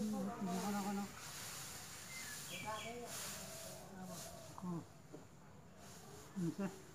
Ano, ano, ano? ano siya?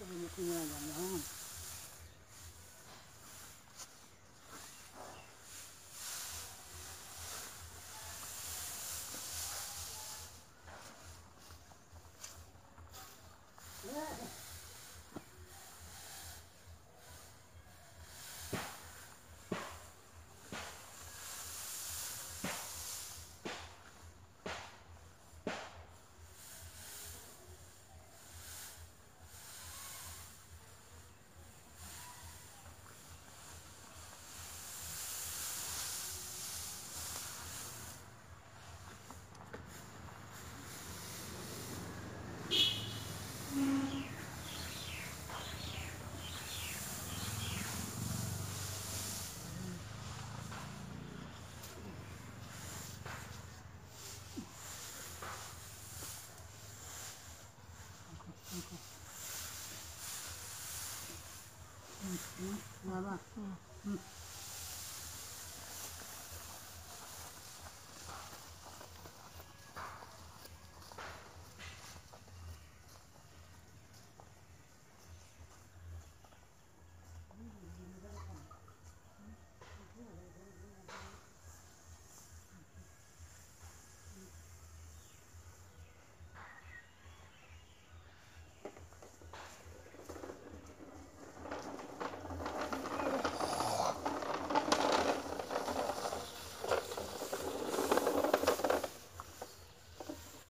Kami mungkin. 嗯嗯来吧。嗯嗯。